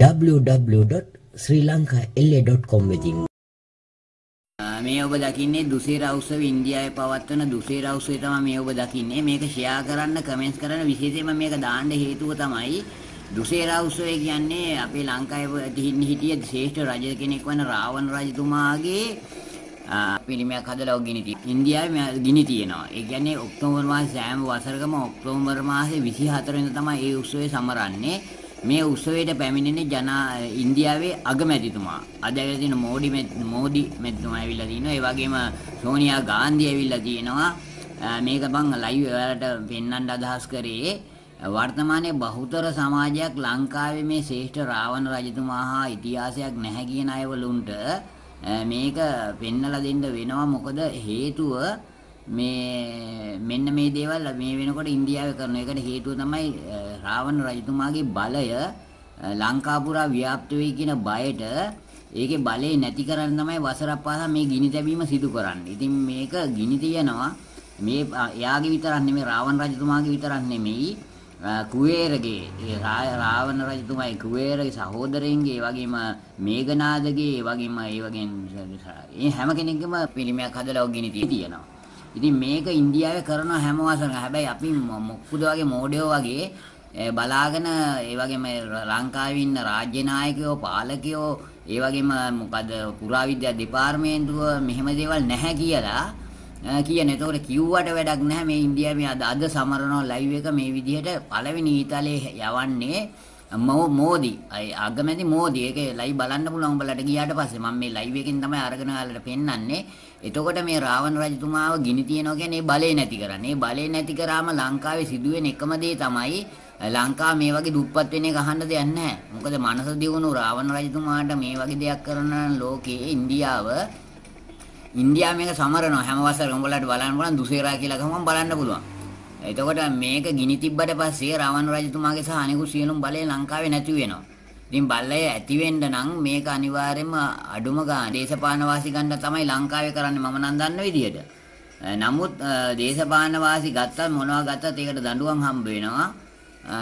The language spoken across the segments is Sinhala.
www.srilankaLA.com වෙතින් මේ ඔබ දකින්නේ දුසේර උත්සව ඉන්දියාවේ පවත්වන දුසේර උත්සවය තමයි මේ ඔබ දකින්නේ මේක ෂෙයා කරන්න කමෙන්ට්ස් කරන්න විශේෂයෙන්ම මේක දාන්න හේතුව තමයි දුසේර උත්සවය කියන්නේ අපේ ලංකාවේ හිටිය ශ්‍රේෂ්ඨ රජ කෙනෙක් වන රාවණ රජතුමාගේ පිළිමයක් හදලා ගිනි තියෙනවා. ඉන්දියාවේ ගිනි තියෙනවා. ඒ කියන්නේ ඔක්තෝබර් මාසේ සෑම වසරකම ඔක්තෝබර් මාසේ 24 වෙනිදා තමයි මේ උත්සවය සමරන්නේ. මේ උත්සවයට පැමිණෙන්නේ ජන ඉන්දියාවේ අගමැතිතුමා. අද ඇවිල්ලා තියෙන මෝඩි මෝඩි මැතිතුමා ඇවිල්ලා තිනවා. ඒ වගේම සෝනියා ගාන්ධි ඇවිල්ලා තියෙනවා. මේක බං ලයිව් වලට පෙන්වන්න අදහස් කරේ වර්තමානයේ බහුතර සමාජයක් ලංකාවේ මේ ශ්‍රේෂ්ඨ රාවණ රජතුමා හා ඉතිහාසයක් නැහැ කියන අයවලුන්ට මේක පෙන්නලා දෙන්න වෙනවා මොකද හේතුව මේ මෙන්න මේ දේවල් මේ වෙනකොට ඉන්දියාවේ කරන එකට හේතුව තමයි රාවණ රජතුමාගේ බලය ලංකා පුරා ව්‍යාප්ත වෙයි කියන බයට ඒකේ බලය නැති කරන්න තමයි වසරක් පාසා මේ ගිනි තැබීම සිදු කරන්නේ. ඉතින් මේක ගිනි තියනවා මේ එයාගේ විතරක් නෙමෙයි රාවණ රජතුමාගේ විතරක් නෙමෙයි කුවේරගේ ඒ රාවණ රජතුමායි කුවේරගේ සහෝදරයින්ගේ ඒ වගේම මේඝනාදගේ ඒ වගේම ඒ වගේම ඒ හැම කෙනෙක්ගේම පිළිමයක් හදලා ඔගිනි තියෙනවා. ඉතින් මේක ඉන්දියාවේ කරන හැම වසරකම හැබැයි අපි මොක්කුද වගේ මෝඩයෝ වගේ බලාගෙන ඒ වගේම ලංකාවේ ඉන්න රාජ්‍ය නායකයෝ පාලකයෝ ඒ වගේම මොකද පුරාවිද්‍යා දෙපාර්තමේන්තුව මෙහෙම දේවල් නැහැ කියලා කියන. ඒතකොට කිව්වට වැඩක් නැහැ මේ ඉන්දියාවේ අද අද සමරනවා ලයිව් එක මේ විදිහට පළවෙනි ඊතලයේ යවන්නේ මෝදි අගමැති මෝදි ඒක ලයිව් බලන්න පුළුවන් උඹලට ගියාට පස්සේ මම මේ ලයිව් එකෙන් තමයි අරගෙන ආලට පෙන්වන්නේ එතකොට මේ රාවණ රජතුමාව ගිනි තියනවා කියන්නේ බලය නැති කරන්නේ. බලය නැති කරාම ලංකාවේ සිදුවෙන එකම දේ තමයි ලංකාව මේ වගේ දුප්පත් වෙන එක අහන්න දෙයක් නැහැ. මොකද මනස දියුණු රාවණ රජතුමාට මේ වගේ දෙයක් කරන ලෝකයේ ඉන්දියාව ඉන්දියාව මේක සමරනවා හැම වසරකම උඹලට බලන්න පුළුවන් දුසේරා කියලා ගමන් බලන්න පුළුවන්. එතකොට මේක ගිනි තිබ්බට පස්සේ රාවණ රජතුමාගේ සහ අනිකුත් සියලුම බලය ලංකාවේ නැති වෙනවා. ඉතින් බල්ලය ඇති වෙන්න නම් මේක අනිවාර්යයෙන්ම අඩුම ගන්න දේශපාලන වාසි ගන්න තමයි ලංකාවේ කරන්නේ මම නම් දන්න විදියට. නමුත් දේශපාලන වාසි ගත්තත් මොනවා ගත්තත් ඒකට දඬුවම් හම්බ වෙනවා.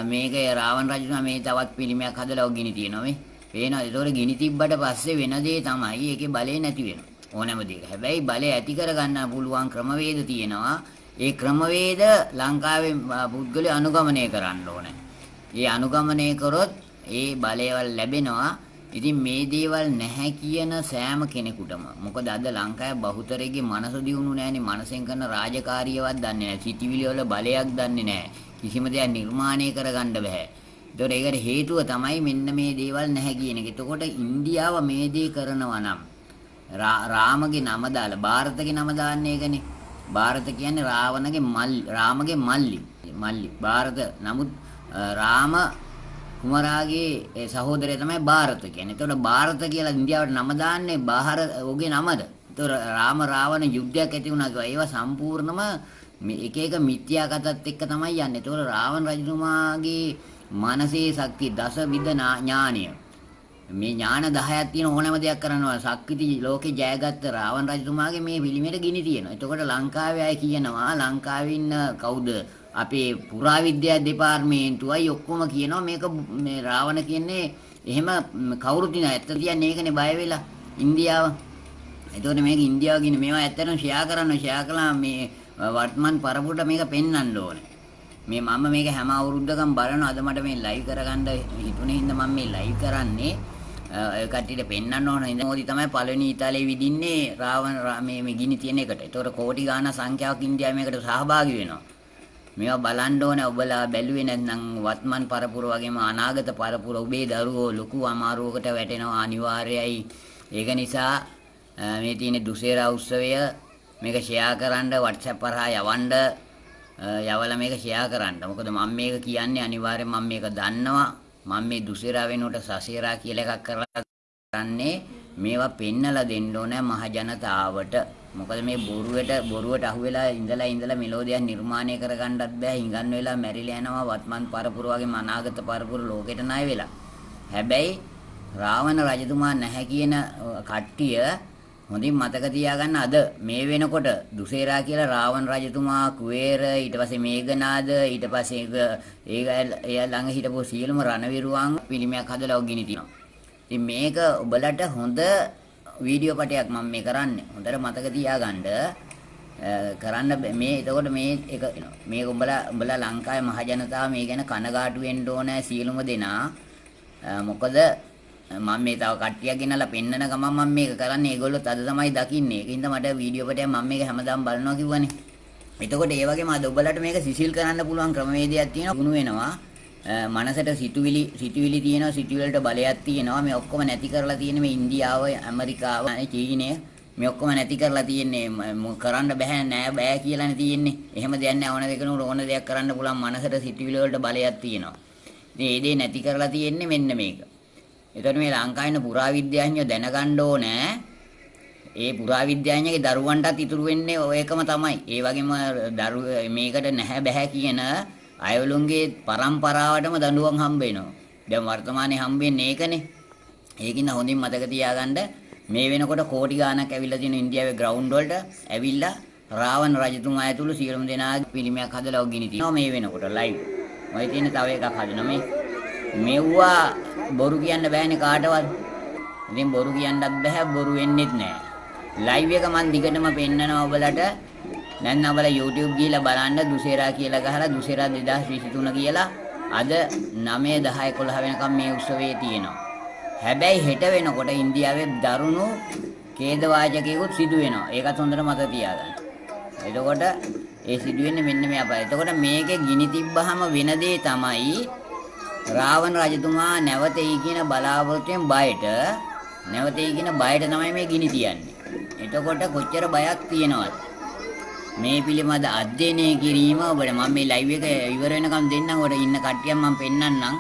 මේක රාවණ රජතුමා මේ තවත් පිළිමයක් හදලා ඔග ගිනි තියනවා මේ. පේනවා ඒතකොට ගිනි තිබ්බට පස්සේ වෙන දේ තමයි ඒකේ බලය නැති වෙනවා. ඕනෑම දෙයක. හැබැයි බලය ඇති කරගන්න පුළුවන් ක්‍රමවේද තියෙනවා. ඒ ක්‍රමවේද ලංකාවේ පුද්ගලයෝ අනුගමනය කරන්න ඕනේ. ඒ අනුගමනය කරොත් ඒ බලයවල් ලැබෙනවා. ඉතින් මේ දේවල් නැහැ කියන සෑම කෙනෙකුටම මොකද අද ලංකාවේ බහුතරයේ මනස දියුණු නැහැනේ මනසෙන් කරන රාජකාරියවත් දන්නේ නැහැ සිටිවිලි වල බලයක් දන්නේ නැහැ කිසිම දෙයක් නිර්මාණය කරගන්න බෑ ඒතොර ඒකට හේතුව තමයි මෙන්න මේ දේවල් නැහැ කියන එක. එතකොට ඉන්දියාව මේ දේ කරනවා නම් රාමගේ නම දාලා ಭಾರತගේ නම දාන්න එකනේ භාරත කියන්නේ රාවණගේ මල්ලි රාමගේ මල්ලි මල්ලි භාරත නමුත් රාම කුමරාගේ සහෝදරය තමයි භාරත කියන්නේ. එතකොට භාරත කියලා ඉන්දියාවට නම දාන්නේ බාහර ඔහුගේ නමද? එතකොට රාම රාවණ යුද්ධයක් ඇති වුණා කියලා ඒවා සම්පූර්ණම මේ එක එක මිත්‍යා කතාත් එක්ක තමයි යන්නේ. එතකොට රාවණ රජතුමාගේ මානසික ශක්තිය දසවිධ ඥානීය මේ ඥාන 10ක් තියෙන ඕනෑම දෙයක් කරනවා. ශක්තිති ලෝකේ ජයගත්ත රාවණ රජතුමාගේ මේ පිළිමයට ගිනි තියෙනවා. එතකොට ලංකාවේ අය කියනවා ලංකාවේ ඉන්න කවුද අපේ පුරාවිද්‍යා දෙපාර්තමේන්තුවයි ඔක්කොම කියනවා මේක මේ රාවණ කියන්නේ එහෙම කවුරුත් නෑ ඇත්ත කියන්නේ ඒකනේ බය වෙලා ඉන්දියාව. එතකොට මේක ඉන්දියාව කියන මේවා ඇත්තටම ෂෙයා කරන්න ෂෙයා කළා මේ වර්තමාන පරපුරට මේක පෙන්වන්න ඕනේ. මේ මම මේක හැම අවුරුද්දකම බලනවා අද මට මේ ලයිව් කරගන්න හිතුනේ හින්දා මම මේ ලයිව් කරන්නේ ඒ කට්ටියට පෙන්වන්න ඕන ඉතින් මොදි තමයි පළවෙනි ඉතාලියේ විදින්නේ රාවණ මේ මේ ගිනි තියෙන එකට. ඒතකොට කෝටි ගාණක් සංඛ්‍යාවක් ඉන්දියාවේ මේකට සහභාගී වෙනවා. මේවා බලන්න ඕනේ ඔබලා බැලුවේ නැත්නම් වත්මන් පරපුර වගේම අනාගත පරපුර ඔබේ දරුවෝ ලොකු අමාරුවකට වැටෙනවා අනිවාර්යයි. ඒක නිසා මේ තියෙන දුසේරා උත්සවය මේක ෂෙයා කරන්න WhatsApp කරා යවන්න යවලා මේක ෂෙයා කරන්න. මොකද මම මේක කියන්නේ අනිවාර්යෙන් මම මේක දන්නවා. මම මේ දුසේරා වෙනුවට සසේරා කියලා එකක් කරලා කරන්නේ මේවා පෙන්නලා දෙන්න ඕනේ මහ ජනතාවට. මොකද මේ බොරුවට බොරුවට අහුවෙලා ඉඳලා ඉඳලා මෙලෝදියක් නිර්මාණය කරගන්නත් බෑ. හිඟන් වෙලා මැරිලා යනවා වත්මන් පරපුර වගේ අනාගත පරපුර ලෝකෙට ණය වෙලා. හැබැයි රාවණ රජතුමා නැහැ කියන කට්ටිය හොඳින් මතක තියාගන්න අද මේ වෙනකොට දුසේරා කියලා රාවණ රජතුමා කුවේර ඊට පස්සේ මේඝනාද ඊට පස්සේ ඒක එයා ළඟ හිටපු සියලුම රණවිරුවන් පිළිමයක් හදලා ඔගිනි තිනවා. ඉතින් මේක ඔබලට හොඳ වීඩියෝ පටයක් මම මේ කරන්නේ. හොඳට මතක තියාගන්න කරන්න මේ එතකොට මේ එක මේක උඹලා උඹලා ලංකාවේ මහ ජනතාව මේ ගැන කනගාටු වෙන්න ඕන සියලුම දෙනා මොකද මම මේ තව කට්ටියක් ගෙනලා පෙන්නන ගමන් මම මේක කරන්නේ ඒගොල්ලොත් අද තමයි දකින්නේ. ඒකින්ද මට වීඩියෝ පටයක් මම මේක හැමදාම බලනවා කිව්වනේ. එතකොට ඒ වගේම අද ඔබලට මේක සිසිල් කරන්න පුළුවන් ක්‍රමවේදයක් තියෙනවා. ගුණ වෙනවා. මනසට සිතුවිලි සිතුවිලි තියෙනවා සිතුවිලට බලයක් තියෙනවා මේ ඔක්කොම නැති කරලා තියෙන මේ ඉන්දියාව ඇමරිකාව චීනය මේ ඔක්කොම නැති කරලා තියෙන්නේ කරන්න බෑ නෑ බෑ කියලානේ තියෙන්නේ එහෙම දෙයක් නෑ ඕන දෙකනොට ඕන දෙයක් කරන්න පුළුවන් මනසට සිතුවිලි වලට බලයක් තියෙනවා ඉතින් ඒ දේ නැති කරලා තියෙන්නේ මෙන්න මේක එතකොට මේ ලංකාවේ පුරාවිද්‍යාඥයෝ දැනගන්න ඕනේ ඒ පුරාවිද්‍යාඥයගේ දරුවන්ටත් ඉතුරු වෙන්නේ ඔය එකම තමයි. ඒ වගේම දරු මේකට නැහැ බෑ කියන අයවලුන්ගේ પરම්පරාවටම දඬුවම් හම්බ වෙනවා. දැන් වර්තමානයේ හම්බෙන්නේ ඒකනේ. ඒකින් හොඳින් මතක තියාගන්න මේ වෙනකොට කෝටි ගාණක් ඇවිල්ලා තියෙන ඉන්දියාවේ ග්‍රවුන්ඩ් වලට ඇවිල්ලා රාවණ රජතුමා ඇතුළු සියලුම දෙනාගේ පිළිමයක් හදලා ඔගිනි තියෙනවා මේ වෙනකොට ලයිව්. මම තියෙන තව එකක් හදනවා මේ. මෙව්වා බොරු කියන්න බෑනේ කාටවත්. ඉතින් බොරු කියන්නත් බෑ බොරු වෙන්නෙත් නෑ. ලයිව් එක මම දිගටම පෙන්නනවා ඔබලට. දැන් අපල YouTube ගිහිල්ලා බලන්න දුසේරා කියලා ගහලා දුසේරා 2023 කියලා අද 9 10 11 වෙනකම් මේ උත්සවයේ තියෙනවා. හැබැයි හෙට වෙනකොට ඉන්දියාවේ දරුණු ඛේද වාචකයකුත් සිදු වෙනවා. ඒකත් හොඳට මතක තියාගන්න. එතකොට ඒ සිදු වෙන්නේ මෙන්න මේ අපයි. එතකොට මේකේ ගිනි තිබ්බහම වෙන දේ තමයි රාවණ රජතුමා නැවතෙයි කියන බලාපොරොත්තුෙන් බයට නැවතෙයි කියන බයට තමයි මේ ගිනි තියන්නේ. එතකොට කොච්චර බයක් තියෙනවද? මේ පිළිබඳ අධ්‍යයනය කිරීම ඔබට මම මේ ලයිව් එක ඉවර වෙනකම් දෙන්නම්. ඔබට ඉන්න කට්ටියක් මම පෙන්නන්නම්.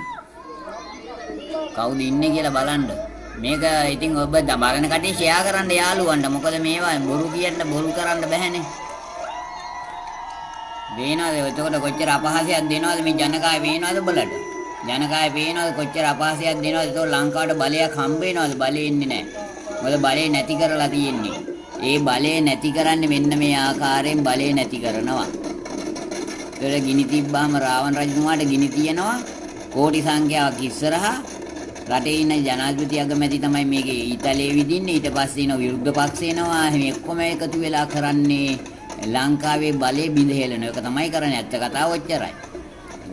කවුද ඉන්නේ කියලා බලන්න. මේක ඉතින් ඔබ බලන කට්ටිය ෂෙයා කරන්න යාළුවන්ට. මොකද මේවා බොරු කියන්න බොරු කරන්න බෑනේ වේනවද? එතකොට කොච්චර අපහාසයක් දෙනවද? මේ ජනකාය වේනවද බලන්න ජනකාය පේනවද? කොච්චර අපහාසයක් දෙනවද? ඒක ලංකාවට බලයක් හම්බ වෙනවද? බලෙ ඉන්නේ නැහැ. මොකද බලේ නැති කරලා තියෙන්නේ. ඒ බලය නැති කරන්නේ මෙන්න මේ ආකාරයෙන් බලය නැති කරනවා. ඒතර ගිනි තිබ්බාම රාවණ රජතුමාට ගිනි තියනවා. කෝටි සංඛ්‍යාවක් ඉස්සරහා රටේ ඉන්න ජනාධිපති අගමැති තමයි මේකේ ඊතලයේ විදින්නේ ඊට පස්සේ ඉන විරුද්ධ පක්ෂ එනවා. එහෙම එක්කම එකතු වෙලා කරන්නේ ලංකාවේ බලය බිඳ හෙලන එක තමයි කරන්නේ. ඇත්ත කතාව ඔච්චරයි.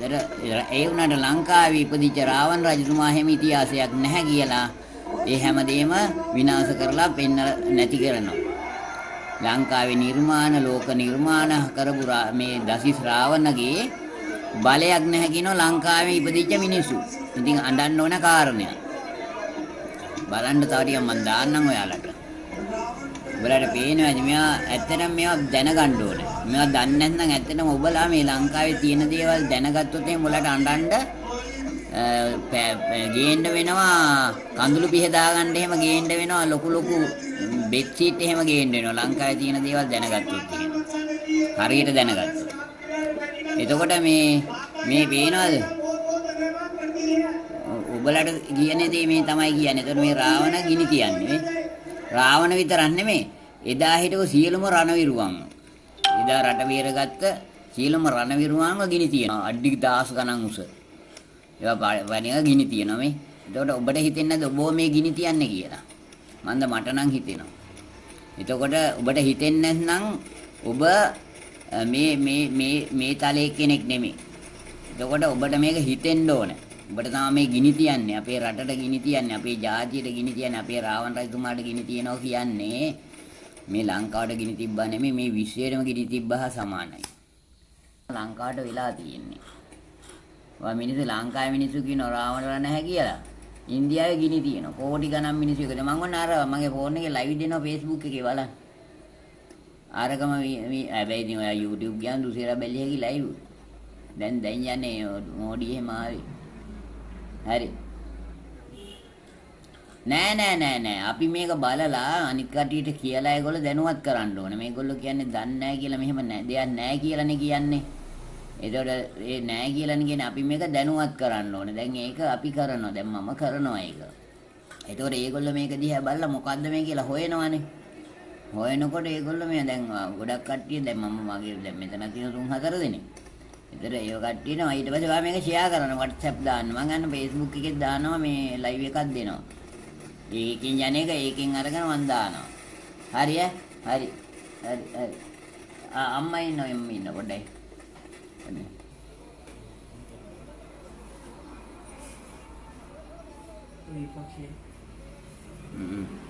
ඒතර ඒ වුණාට ලංකාවේ ඉපදිච්ච රාවණ රජතුමා හැම ඉතිහාසයක් නැහැ කියලා ඒ හැමදේම විනාශ කරලා පෙන්න නැති කරනවා. ලංකාවේ නිර්මාණ ලෝක නිර්මාණ කරපු මේ දසි ශ්‍රාවණගේ බලයක් නැහැ කියනවා ලංකාවේ ඉපදිච්ච මිනිස්සු. ඉතින් අඬන්න ඕන කාරණයක්. බලන්න තව ටිකක් මම දාන්නම් ඔයාලට. ඔයාලට පේනවා මෙයා ඇත්තටම මේවා දැනගන්න ඕනේ. මේවා දන්නේ නැත්නම් ඇත්තටම ඔබලා මේ ලංකාවේ තියෙන දේවල් දැනගත්තොත් එහෙනම් ඔයාලට අඬන්න ගේන්න වෙනවා කඳුළු පිහ දාගන්න එහෙම ගේන්න වෙනවා ලොකු ලොකු බෙඩ් සීට් එහෙම ගේන්න වෙනවා. ලංකාවේ තියෙන දේවල් දැනගත්තොත් එහෙම හරියට දැනගත්තොත්. එතකොට මේ මේ පේනවද? ඔබලට කියන දේ මේ තමයි කියන්නේ. එතකොට මේ රාවණ ගිනි කියන්නේ. රාවණ විතරක් නෙමෙයි එදා හිටපු සියලුම රණවිරුවන් එදා රට වීරගත්ත සියලුම රණවිරුවන්ව ගිනි තියනවා අඩි 10 ගණන් උස ඒවා වණික ගිනි තියනවා මේ. එතකොට ඔබට හිතෙන්නේ නැද්ද ඔබ මේ ගිනි තියන්නේ කියලා? මන්ද මට නම් හිතෙනවා. එතකොට ඔබට හිතෙන්නේ නැත්නම් ඔබ මේ මේ මේ මේ තලයේ කෙනෙක් නෙමෙයි. එතකොට ඔබට මේක හිතෙන්න ඕනේ. ඔබට තමයි මේ ගිනි තියන්නේ අපේ රටට ගිනි තියන්නේ අපේ ජාතියට ගිනි තියන්නේ අපේ රාවණ රජතුමාට ගිනි තියනවා කියන්නේ මේ ලංකාවට ගිනි තිබ්බා නෙමෙයි මේ විශ්වයටම ගිනි තිබ්බා සමානයි. ලංකාවට වෙලා තියෙන්නේ. ඔය මිනිස්සු ලංකාවේ මිනිස්සු කියනවා රාවණ නැහැ කියලා. ඉන්දියාවේ ගිනි තියෙනවා. කෝටි ගණන් මිනිස්සු එකද මම ඔන්න අර මගේ ෆෝන් එකේ ලයිව් දෙනවා Facebook එකේ බලන්න. ආරකම මේ හැබැයි ඉතින් ඔයා YouTube ගියාම දුසේලා බැලිය හැකි ලයිව්. දැන් දැන් යන්නේ මොඩි එහෙම ආවේ. හරි. නෑ නෑ නෑ නෑ අපි මේක බලලා අනික් කටියට කියලා ඒගොල්ලෝ දැනුවත් කරන්න ඕනේ. මේගොල්ලෝ කියන්නේ දන්නේ නෑ කියලා මෙහෙම නෑ දෙයක් නෑ කියලානේ කියන්නේ. එතකොට ඒ නෑ කියලානේ කියන්නේ අපි මේක දැනුවත් කරන්න ඕනේ. දැන් ඒක අපි කරනවා. දැන් මම කරනවා ඒක. එතකොට ඒගොල්ලෝ මේක දිහා බලලා මොකද්ද මේ කියලා හොයනවානේ. හොයනකොට ඒගොල්ලෝ මේ දැන් ගොඩක් කට්ටිය දැන් මම මගේ දැන් මෙතන තියෙන තුන් හතර දෙනෙක්. ඒතර ඒ කට්ටිය නෝ ඊට පස්සේ ඔයා මේක ෂෙයා කරන්න WhatsApp දාන්න. මම අන්න Facebook එකේ දානවා මේ live එකක් දෙනවා. ඒකෙන් යන එක ඒකෙන් අරගෙන මම දානවා. හරි ඈ? හරි. හරි හරි. ආ අම්මා ඉන්නවා එම්ම ඉන්න පොඩ්ඩයි. විපක්ෂයේ හ්ම්.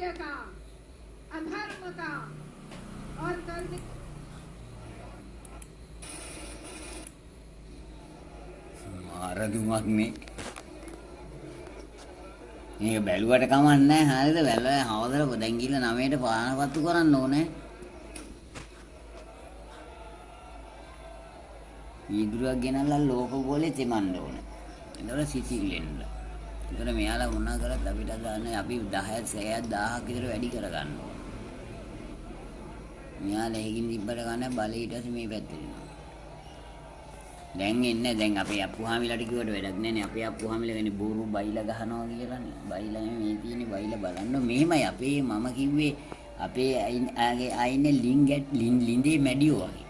असत्य का अधर्म का और करने මාරදුමක් මේ මේක බැලුවට කමක් නැහැ හරියද බැලුවා හවදට දැන් ගිහලා නවයට පානපත්තු කරන්න ඕනේ වීදුරුවක් ගෙනල්ලා ලෝක ගෝලේ තෙමන්න ඕනේ එතකොට සිසිලෙන්න එතකොට මෙයාලා මොනවා කරත් අපිට ගන්න අපි 10ක් 1000ක් 1000ක් විතර වැඩි කරගන්න. ඕනේ මෙයාලා ඒකින් තිබ්බට ගන්න බලය ඊට පස්සේ මේ පැත්තට එනවා දැන් එන්නේ දැන් අපේ අප්පුහාමිලාට කිව්වට වැඩක් නැහැ අපේ අප්පුහාමිලා කියන්නේ බෝරු බයිලා ගහනවා කියලානේ බයිලා නෙමෙයි මේ තියෙන්නේ බයිලා බලන්න. මෙහෙමයි අපේ මම කිව්වේ අපේ අයින්- ආගේ ආයින්නේ ලින්ගැට් ලින් ලින්දේ මැඩියෝ වගේ.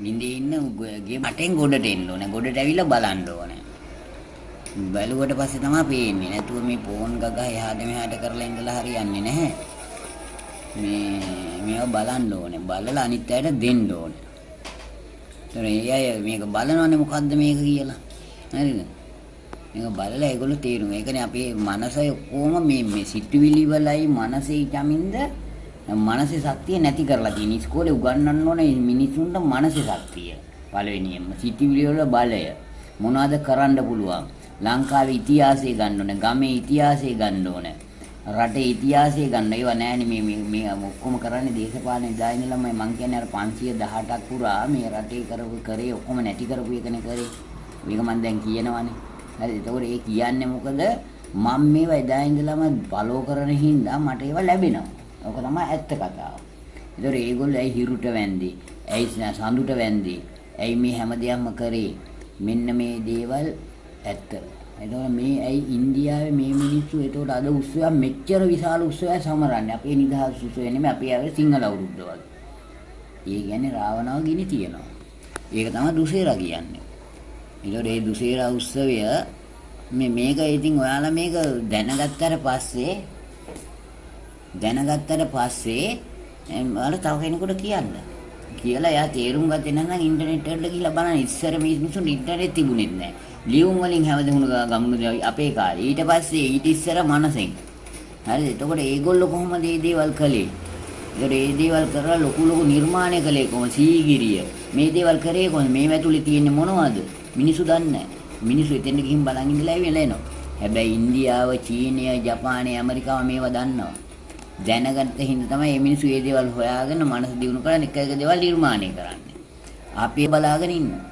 ලින්දේ ඉන්න ගො- ගේ මටෙන් ගොඩට එන්න ඕනේ. ගොඩට ඇවිල්ලා බලන්න ඕනේ. බැලුවට පස්සේ තමයි පේන්නේ නැතුව මේ ෆෝන් ගගහ එහාට මෙහාට කරලා ඉඳලා හරියන්නේ නැහැ මේ මේවා බලන්න ඕනේ බලලා අනිත් අයට දෙන්න ඕනේ ඒතර ඒ අය මේක බලනවනේ මොකද්ද මේක කියලා. හරිද? මේක බලලා ඒගොල්ලෝ තේරුම්. ඒකනේ අපේ මනසයි ඔක්කොම මේ මේ සිතුවිලි වලයි මනසේ චමින්ද මනසේ ශක්තිය නැති කරලා තියෙන. ඉස්කෝලේ උගන්වන්න ඕනේ මිනිසුන්ට මනසේ ශක්තිය. පළවෙනියෙන්ම සිතුවිලි වල බලය. මොනවද කරන්න පුළුවන්? ලංකාවේ ඉතිහාසය ගන්න ඕනේ. ගමේ ඉතිහාසය ගන්න ඕනේ. රටේ ඉතිහාසය ගන්න ඒවා නෑනේ මේ මේ මේ ඔක්කොම කරන්නේ දේශපාලන ඉදා ඉඳලා මම මං කියන්නේ අර 518ක් පුරා මේ රටේ කරපු කරේ ඔක්කොම නැති කරපු එකනේ කරේ. මේක මං දැන් කියනවානේ. හරි එතකොට ඒ කියන්නේ මොකද මම මේවා එදා ඉඳලම ෆලෝ කරන හින්දා මට ඒවා ලැබෙනවා. ඔක තමයි ඇත්ත කතාව. ඒතකොට ඒගොල්ලෝ ඇයි හිරුට වැන්දේ? ඇයි සඳුට වැන්දේ? ඇයි මේ හැම දෙයක්ම කරේ? මෙන්න මේ දේවල් ඇත්ත. එතකොට මේ ඇයි ඉන්දියාවේ මේ මිනිස්සු එතකොට අද උත්සවයක් මෙච්චර විශාල උත්සවයක් සමරන්නේ. අපේ නිදහස් උත්සවය නෙමෙයි අපේ ආවේ සිංහල අවුරුද්ද වගේ. ඒ කියන්නේ රාවණව ගිනි තියනවා. ඒක තමයි දුසේරා කියන්නේ. ඒතකොට මේ දුසේරා උත්සවය මේ මේක ඉතින් ඔයාලා මේක දැනගත්තට පස්සේ දැනගත්තට පස්සේ එම් ඔයාලා තව කෙනෙකුට කියන්න. කියලා එයා තේරුම් ගත්තේ නැත්නම් ඉන්ටර්නෙට් වලට ගිහිල්ලා බලන්න ඉස්සර මේ මිනිස්සුන්ට ඉන්ටර්නෙට් තිබුණෙත් නැහැ. ලියුම් වලින් හැවදෙමුණු ගමුණු අපේ කාලේ. ඊට පස්සේ ඊට ඉස්සර මනසෙන්. හරිද? එතකොට ඒගොල්ලෝ කොහොමද මේ දේවල් කළේ? ඒතකොට මේ දේවල් කරලා ලොකු ලොකු නිර්මාණය කළේ කොහොමද? සීගිරිය. මේ දේවල් කරේ කොහොමද? මේ වැතුලේ තියෙන්නේ මොනවද? මිනිස්සු දන්නේ නැහැ. මිනිස්සු එතෙන්ට ගිහින් බලන් ඉඳලා ඇවිල්ලා එනවා. හැබැයි ඉන්දියාව, චීනය, ජපානය, ඇමරිකාව මේවා දන්නවා. දැනගත්ත හින්දා තමයි මේ මිනිස්සු මේ දේවල් හොයාගෙන මනස දියුණු කරගෙන එක එක දේවල් නිර්මාණය කරන්නේ. අපි බලාගෙන ඉන්නවා.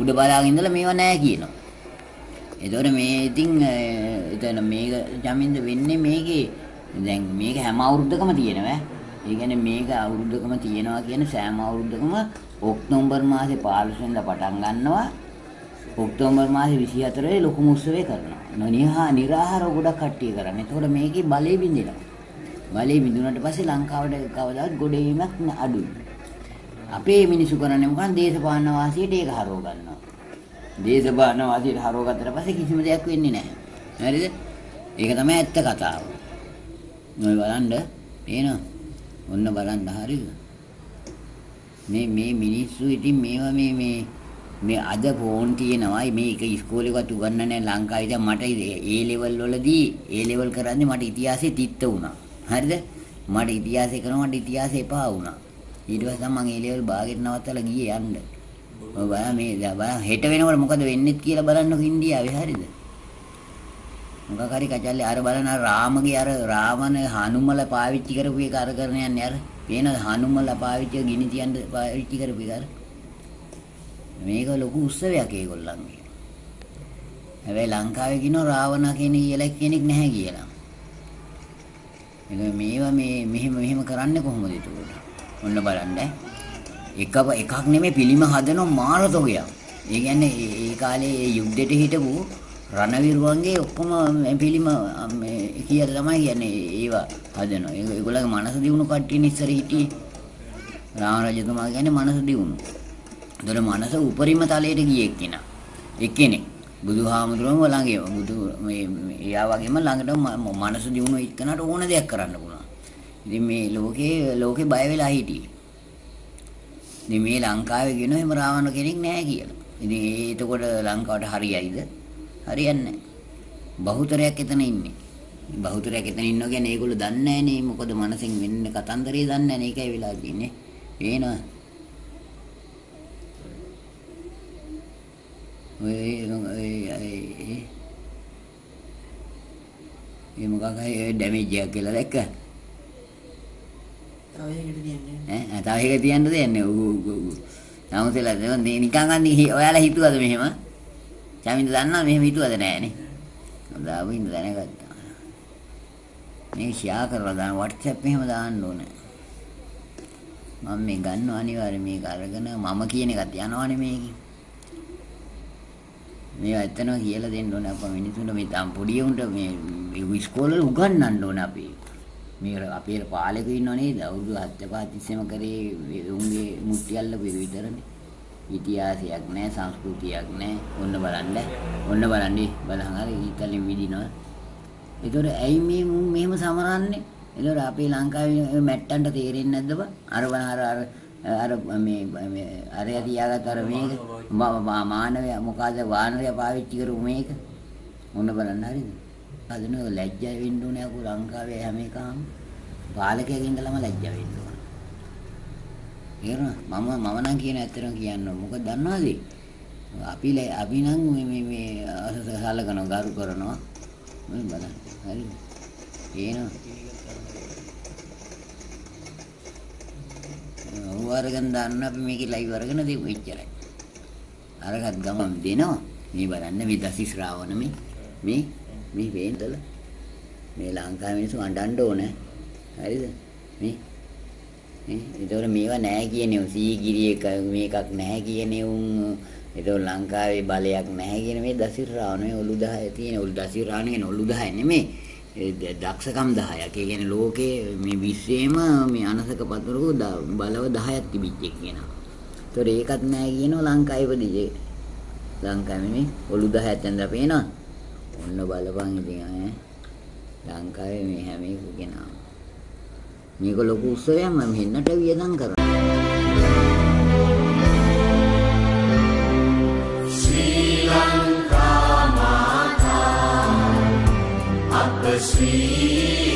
උඩ බලාගෙන ඉඳලා මේවා නැහැ කියනවා. එතකොට මේ ඉතින් එතන මේක ජමින්ද වෙන්නේ මේකේ දැන් මේක හැම අවුරුද්දකම තියෙනවා. ඒ කියන්නේ මේක අවුරුද්දකම තියෙනවා කියන සෑම අවුරුද්දකම ඔක්තෝබර් මාසේ 15 වෙනිදා පටන් ගන්නවා. ඔක්තෝබර් මාසේ 24 වෙනි ලොකු උත්සවය කරනවා. නිහා නිරාහාර ගොඩක් කට්ටිය කරන්නේ. එතකොට මේකේ බලය බින්දිනවා. බලය බින්දුනට පස්සේ ලංකාවට කවදාවත් ගොඩේීමක් අඩුයි. අපේ මිනිසු කරන්නේ මොකක්ද දේශපාලන වාසියට ඒක හරව ගන්නවා. දේශපාලන වාසියට හරව ගත්තට පස්සේ කිසිම දෙයක් වෙන්නේ නැහැ. හරිද? ඒක තමයි ඇත්ත කතාව. ඔය බලන්න පේනවා. ඔන්න බලන්න හරිද? මේ මේ මිනිස්සු ඉතින් මේවා මේ මේ මේ අද ෆෝන් තියෙනවා මේක ඉස්කෝලේකත් උගන්වන්නේ ලංකාවේ දැන් මට ඒ ලෙවල් වලදී ඒ ලෙවල් කරන්නේ මට ඉතිහාසෙ තිත්ත වුණා. හරිද? මට ඉතිහාසය කරනවා මට ඉතිහාසය එපා වුණා. ඊට පස්සේ මම ඒ ලෙවල් බාගෙට නවත්තලා ගියේ යන්න. ඔය බලන්න මේ දැන් බලන්න හෙට වෙනකොට මොකද වෙන්නේ කියලා බලන්නකො ඉන්දියාවේ හරිද? මොකක් හරි කචල්ලේ අර බලන අර රාමගේ අර රාවණ හනුමල පාවිච්චි කරපු එක අර කරන යන්නේ අර පේන හනුමල පාවිච්චි ගිනි තියන්න පාවිච්චි කරපු එක අර. මේක ලොකු උත්සවයක් ඒගොල්ලන්ගේ හැබැයි ලංකාවේ කියනවා රාවණ කියන කියලා කෙනෙක් නැහැ කියලා. ඒක මේවා මේ මෙහෙම මෙහෙම කරන්නේ කොහොමද ඒකට? ඔන්න බලන්න. එක එකක් නෙමෙයි පිළිම හදන මාරතෝගයක් ඒ කියන්නේ ඒ ඒ කාලේ ඒ යුද්ධෙට හිටපු රණවිරුවන්ගේ ඔක්කොම මේ පිළිම මේ කියලා තමයි කියන්නේ ඒවා හදනවා. ඒ- ඒගොල්ලන්ගේ මනස දියුණු කට්ටිය ඉස්සර හිටියේ. රාම රජතුමා කියන්නේ මනස දියුණු. ඒතර මනස උපරිම තලයට ගියේ එක්කෙනා. එක්කෙනෙක්. බුදුහාමුදුරුවෝ ළඟේ බුදු මේ මේ- එයා වගේම ළඟට ම- ම- මනස දියුණු එක්කනට ඕන දෙයක් කරන්න පුළුවන්. ඉතින් මේ ලෝකේ ලෝකේ බය වෙලා හිටියේ. ඉතින් මේ ලංකාවේ කියන එහෙම රාවණ කෙනෙක් නැහැ කියලා. ඉතින් ඒ එතකොට ලංකාවට හරියයිද? හරියන්නේ නැහැ. බහුතරයක් එතන ඉන්නේ. බහුතරයක් එතන ඉන්නවා කියන්නේ ඒගොල්ලෝ දන්නේ නැහනේ මොකද මනසෙන් වෙන්නේ කතන්දරේ දන්නේ නැහැ නේ ඒකයි වෙලා තියෙන්නේ. පේනවා. ඔය ඒ ඒ ඒ මොකක් හරි ඩැමේජ් එකක් කියලා දැක්ක. තව එකකට තියන්නේ ඈ තව එක තියන්න දෙන්නේ. ඌ ඌ ඌ. නමුත්ලා දැන් නිකන් අන්නේ හි- ඔයාලා හිතුවද මෙහෙම? චමින්ද දන්නා මෙහෙම හිතුවද නෑනේ. දාපු ඉන්න දැනගත්තා. මේ ෂෙයා කරලා දාන්න WhatsApp එහෙම දාන්න ඕනේ. මම මේ ගන්න අනිවාර්ය මේක අරගෙන මම කියන එකත් යනවනේ මේකේ. මේවා ඇත්තම කියලා දෙන්න ඕනේ අප්පා මිනිසුන්ට මේ තම් පොඩි උන්ට මේ මේ ඉස්කෝලේ උගන්වන්න ඕනේ අපි. මේ අපේ පාලකයෝ ඉන්නව නේද? අවුරුදු 7 පහ තිස්සෙම කරේ උන්ගේ මුට්ටියල්ල පෙර විතරනේ. ඉතිහාසයක් නැහැ, සංස්කෘතියක් නැහැ. ඔන්න බලන්න. ඔන්න බලන්නේ. බලහන් හරි ඊතලින් විදිනවා. ඒතොර ඇයි මේ මුන් මෙහෙම සමරන්නේ? ඒතොර අපේ ලංකාවේ මැට්ටන්ට තේරෙන්නේ නැද්ද බා? අර වන අර අර අර මේ මේ අරය තියාගත්ත අර මේක මා- මා- මානවය මොකද වානරය පාවිච්චි කරපු මේක මොන බලන්න හරිද? හදන ලැජ්ජා වෙන්න ඕනේ අකෝ ලංකාවේ හැම එකම පාලකයෙක් ඉඳලම ලැජ්ජා වෙන්න ඕනේ. තේරුණා? මම මම නම් කියන ඇත්තටම කියන්න මොකද දන්නවද? අපි ලැ- අපි නම් මේ මේ මේ සලකනවා ගරු කරනවා. මේ බලන්න. හරිද? පේනවා. ඔව් අරගෙන දාන්න අපි මේකේ ලයිව් අරගෙන දෙමු එච්චරයි. අරගත් ගමන් දෙනවා. මේ බලන්න මේ දසි ශ්‍රාවණ මේ මේ මේ වේන්දල මේ ලංකාවේ මිනිස්සු අඬන්න ඕනේ. හරිද? මේ මේ ඒතකොට මේවා නැහැ කියන්නේ උන් සීගිරි එක මේකක් නැහැ කියන්නේ උන් ඒතකොට ලංකාවේ බලයක් නැහැ කියන මේ දසි ශ්‍රාවණ මේ ඔලු 10 තියෙන ඔලු දසි ශ්‍රාවණ කියන ඔලු 10 නෙමෙයි. ඒ ද- දක්ෂකම් 10ක්. ඒ කියන්නේ ලෝකේ මේ විශ්වයේම මේ අනසක පතුරු ද- බලව 10ක් තිබිච්ච එක කියනවා. ඒතකොට ඒකත් නැහැ කියනවා ලංකාවේ ඉපදිච්ච. ලංකාවේ මේ ඔලු 10ක් දැන් පේනවා. ඔන්න බලපන් ඉතින් ඈ. ලංකාවේ මේ හැම එකක් ගෙනාවා. මේක ලොකු උත්සවයක් මම හෙන්නට වියදම් කරා. අප ශ්‍රී